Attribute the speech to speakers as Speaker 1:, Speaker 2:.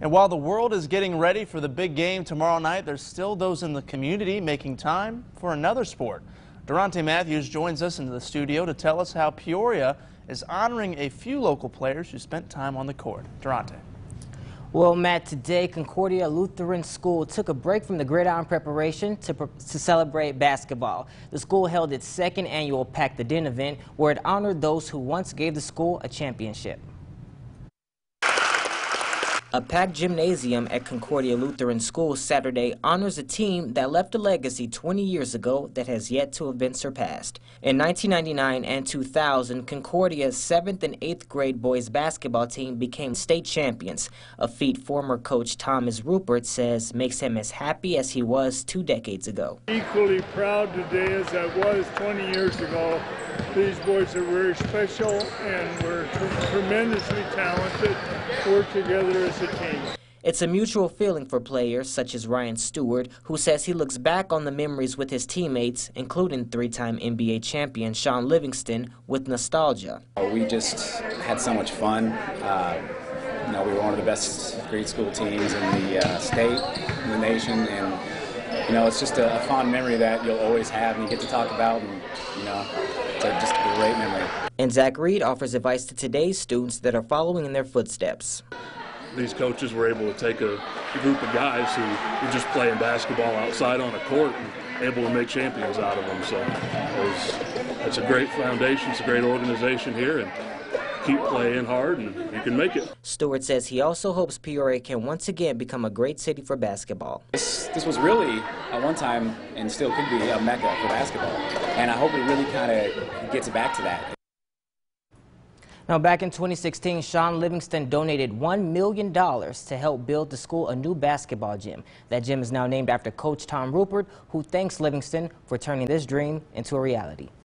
Speaker 1: And while the world is getting ready for the big game tomorrow night, there's still those in the community making time for another sport. Durante Matthews joins us into the studio to tell us how Peoria is honoring a few local players who spent time on the court. Durante.
Speaker 2: Well, Matt, today Concordia Lutheran School took a break from the gridiron preparation to, to celebrate basketball. The school held its second annual Pack the Den event where it honored those who once gave the school a championship. A packed gymnasium at Concordia Lutheran School Saturday honors a team that left a legacy 20 years ago that has yet to have been surpassed. In 1999 and 2000, Concordia's 7th and 8th grade boys basketball team became state champions, a feat former coach Thomas Rupert says makes him as happy as he was two decades ago.
Speaker 3: Equally proud today as I was 20 years ago. These boys are very special and we're tremendously talented. Work together as a.
Speaker 2: It's a mutual feeling for players such as Ryan Stewart, who says he looks back on the memories with his teammates, including three-time NBA champion Shaun Livingston, with nostalgia.
Speaker 4: We just had so much fun. Uh, you know, we were one of the best grade school teams in the uh, state, in the nation, and you know, it's just a, a, fond memory that you'll always have and you get to talk about, and you know, it's a, just a great memory.
Speaker 2: And Zach Reed offers advice to today's students that are following in their footsteps.
Speaker 5: These coaches were able to take a, a group of guys who were just playing basketball outside on a court and able to make champions out of them. So it it's a great foundation, it's a great organization here, and keep playing hard and you can make it.
Speaker 2: Stewart says he also hopes Peoria can once again become a great city for basketball.
Speaker 4: This, this was really, at one time, and still could be, a mecca for basketball. And I hope it really kind of gets back to that.
Speaker 2: Now, back in 2016, Shaun Livingston donated $1 million to help build the school a new basketball gym. That gym is now named after Coach Tom Rupert, who thanks Livingston for turning this dream into a reality.